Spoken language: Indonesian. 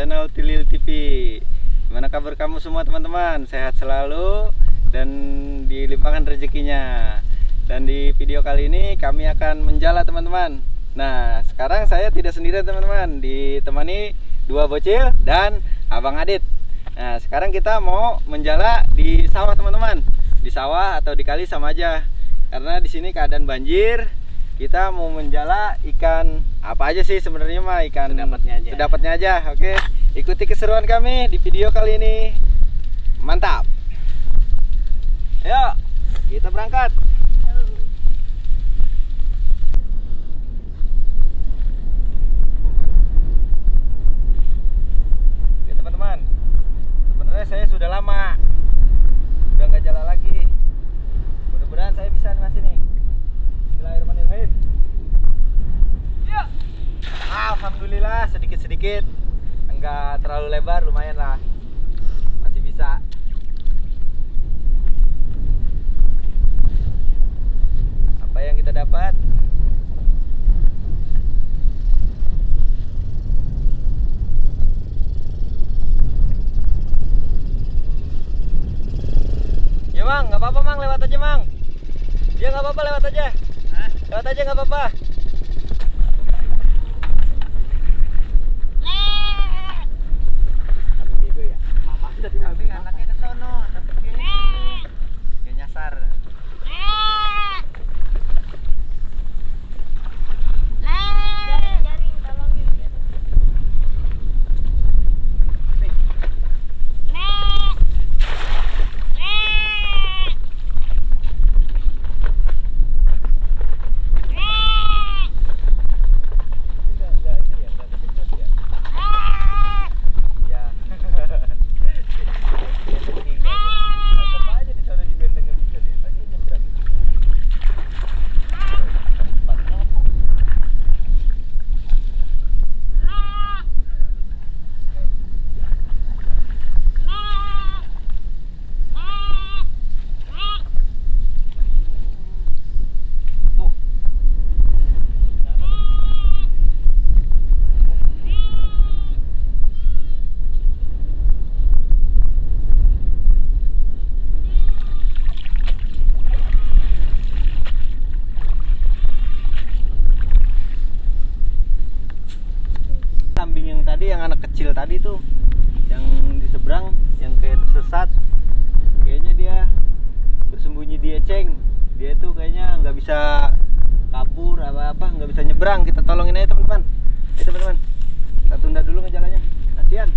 channel Tilil TV. Gimana kabar kamu semua teman-teman? Sehat selalu dan dilimpahkan rezekinya. Dan di video kali ini kami akan menjala teman-teman. Nah, sekarang saya tidak sendirian teman-teman, ditemani dua bocil dan Abang Adit. Nah, sekarang kita mau menjala di sawah teman-teman. Di sawah atau di kali sama aja. Karena di sini keadaan banjir, kita mau menjala ikan apa aja sih sebenarnya mah ikan Sedapatnya aja. sedapatnya aja. Oke ikuti keseruan kami di video kali ini. Mantap. Ayo kita berangkat Oke teman-teman sebenarnya saya sudah lama udah nggak jalan lagi mudah-mudahan saya bisa nih masih nih Bismillahirrahmanirrahim ya Sedikit-sedikit enggak terlalu lebar lumayan lah masih bisa apa yang kita dapat Ya mang, nggak apa-apa mang, lewat aja mang. Ya nggak apa-apa lewat aja. Lewat aja nggak apa-apa. apa nggak bisa nyebrang. Kita tolongin aja teman-teman. Teman-teman. Kita tunda dulu ngejalannya. Kasihan.